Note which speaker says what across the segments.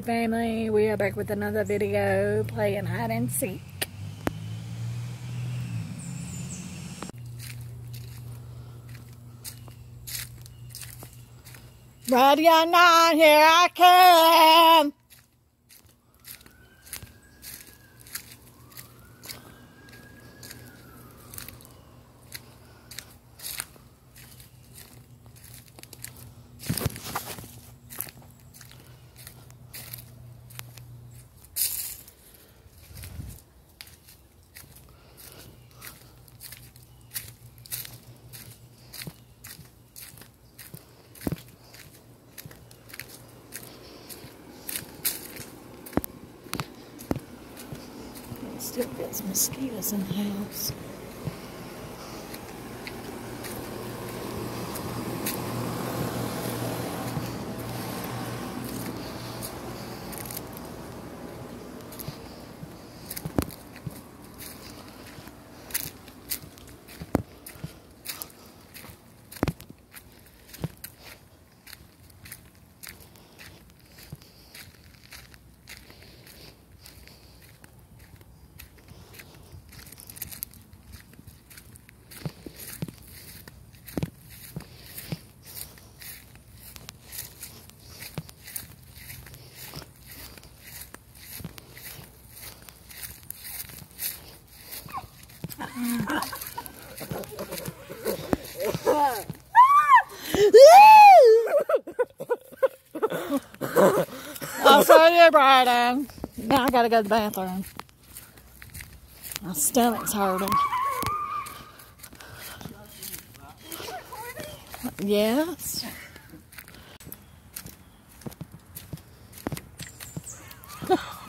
Speaker 1: Family. We are back with another video playing hide and seek. Radio 9, here I come. Still gets mosquitoes in the house. You, Brandon. Now I gotta go to the bathroom. My stomach's hurting. Yes.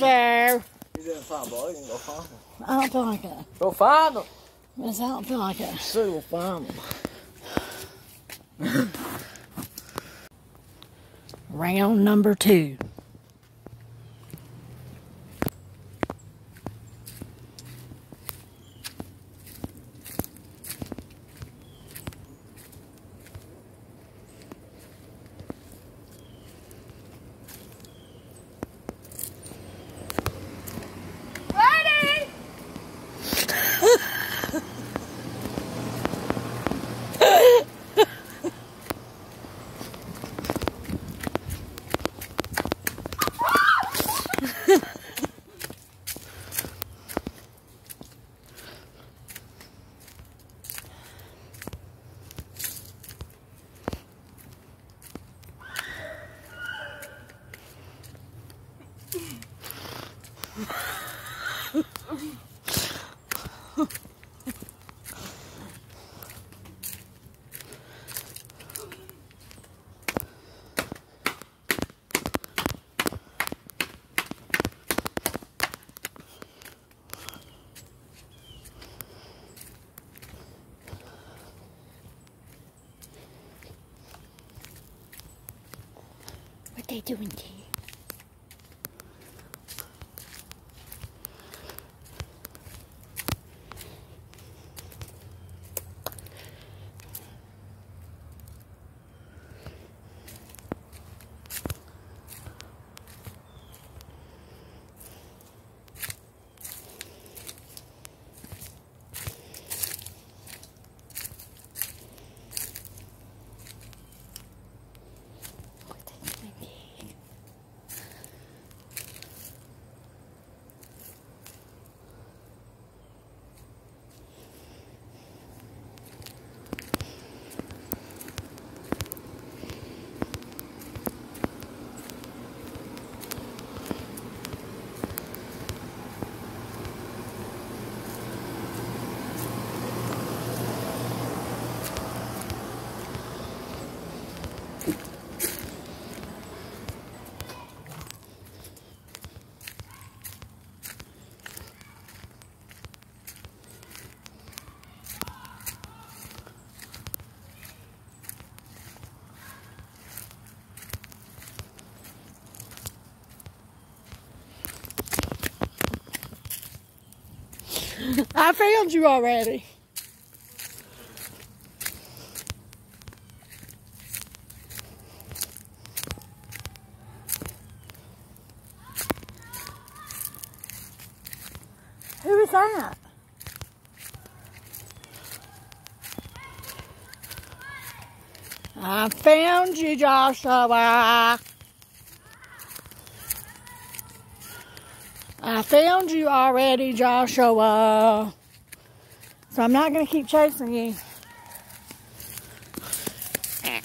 Speaker 1: Her.
Speaker 2: You didn't find boy, you can go find them.
Speaker 1: I don't feel like it.
Speaker 2: Go find them.
Speaker 1: Yes, I don't feel like it.
Speaker 2: Sue will find them.
Speaker 1: Round number two. What they doing to you? I found you already. Who is that? I found you, Joshua. I found you already, Joshua. So I'm not going to keep chasing you.
Speaker 3: Wait,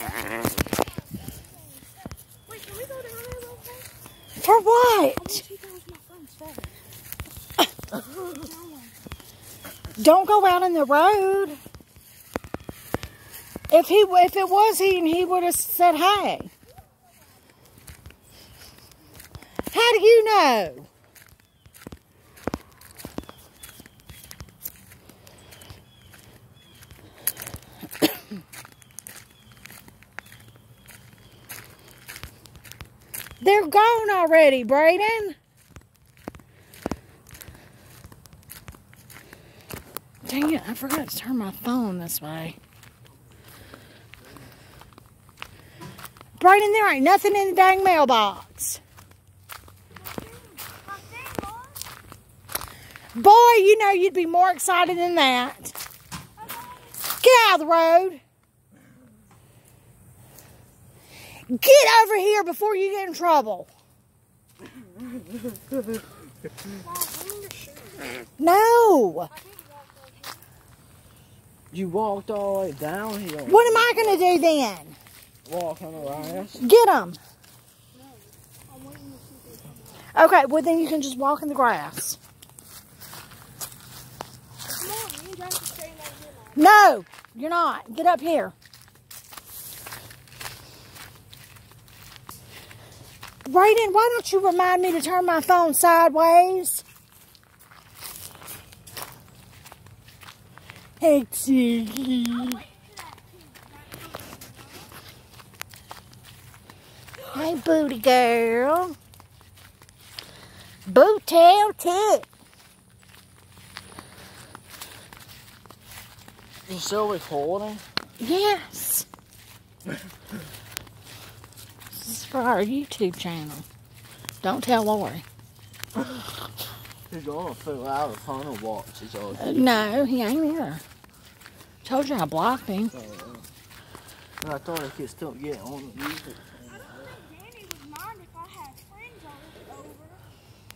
Speaker 3: can we go down there real quick?
Speaker 1: For what?
Speaker 3: want you guys my friend's face.
Speaker 1: Don't go out in the road. If he, if it was he, he would have said hey. How do you know? They're gone already, Brayden. Dang it, I forgot to turn my phone this way. Brayden, there ain't nothing in the dang mailbox. Boy, you know you'd be more excited than that. Get out of the road. Get over here before you get in trouble.
Speaker 3: Mom, I'm in your shoes.
Speaker 1: No.
Speaker 3: I didn't walk like
Speaker 2: You walked all the way down here.
Speaker 1: What am I going to do then?
Speaker 2: Walk on the grass.
Speaker 1: Get them.
Speaker 3: No. I'm waiting to see if they come out.
Speaker 1: Okay, well then you can just walk in the grass.
Speaker 3: Come on, me and Josh are staying over here, Mom.
Speaker 1: No, you're not. Get up here. Brayden, why don't you remind me to turn my phone sideways? Excuse
Speaker 3: Wait for that too.
Speaker 1: Hey, booty girl. Bootail too.
Speaker 2: You still recording?
Speaker 1: Yes. this is for our YouTube channel. Don't tell Lori.
Speaker 2: You're gonna fill out a ton of watches on
Speaker 1: Uh, no, he ain't either. Told you I blocked him.
Speaker 2: But I thought I could still get on the music.
Speaker 3: I don't think Danny would mind if I had friends over, over,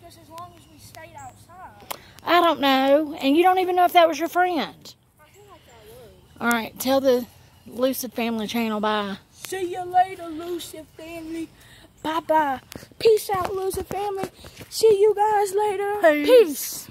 Speaker 3: just as long as we stayed outside.
Speaker 1: I don't know. And you don't even know if that was your friend.
Speaker 3: I feel like I would.
Speaker 1: All right, tell the Lucid Family channel bye.
Speaker 3: See you later, Lucid family. Bye bye. Peace out, Lucid family. See you guys later.
Speaker 1: Peace.